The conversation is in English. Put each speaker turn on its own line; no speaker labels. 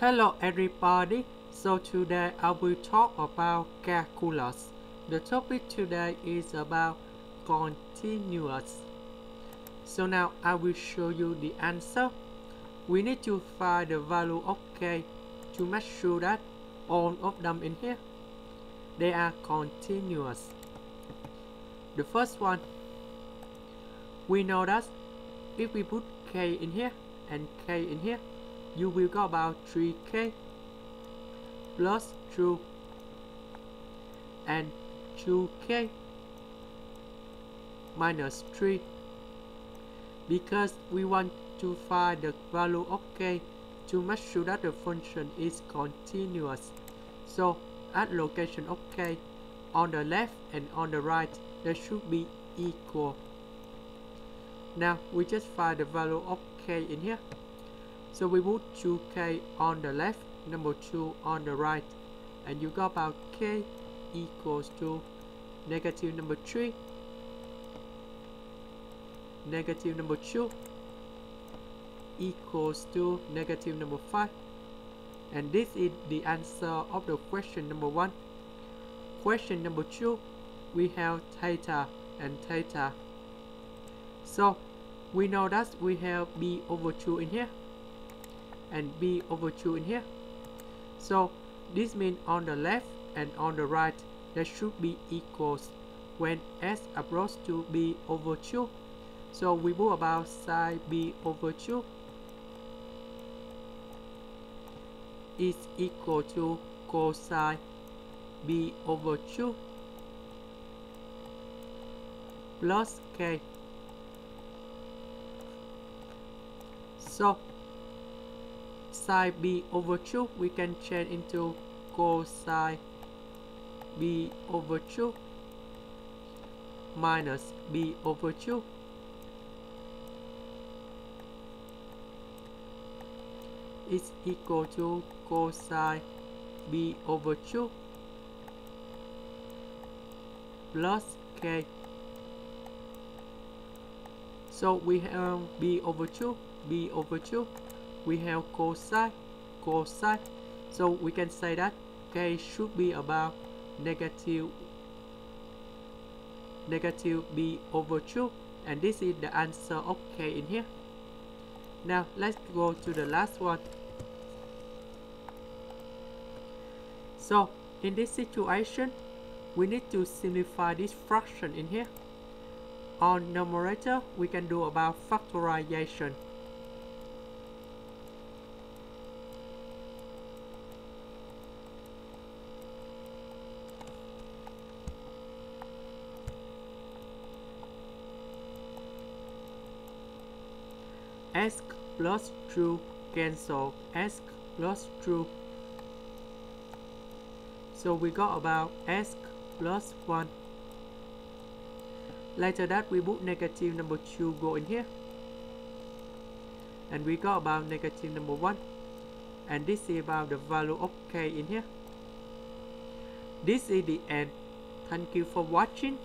Hello everybody, so today I will talk about calculus. The topic today is about continuous. So now I will show you the answer. We need to find the value of k to make sure that all of them in here, they are continuous. The first one, we know that if we put k in here and k in here, you will go about 3k plus 2 and 2k minus 3 because we want to find the value of k to make sure that the function is continuous. So at location of k on the left and on the right they should be equal. Now we just find the value of k in here so we put 2k on the left, number 2 on the right. And you got about k equals to negative number 3, negative number 2 equals to negative number 5. And this is the answer of the question number 1. Question number 2, we have theta and theta. So we know that we have b over 2 in here and b over 2 in here. So this means on the left and on the right there should be equals. When s approach to b over 2 so we move about sine b over 2 is equal to cosine b over 2 plus k. So sine b over 2 we can change into cosine b over 2 minus b over 2 is equal to cosine b over 2 plus k. So we have b over 2 b over 2 we have cosine cosine so we can say that k should be about negative negative b over 2 and this is the answer of k in here. Now let's go to the last one. So in this situation we need to simplify this fraction in here. On numerator we can do about factorization ask plus true cancel. Ask plus true so we got about ask plus 1 later that we put negative number 2 go in here. And we got about negative number 1 and this is about the value of k in here. This is the end. Thank you for watching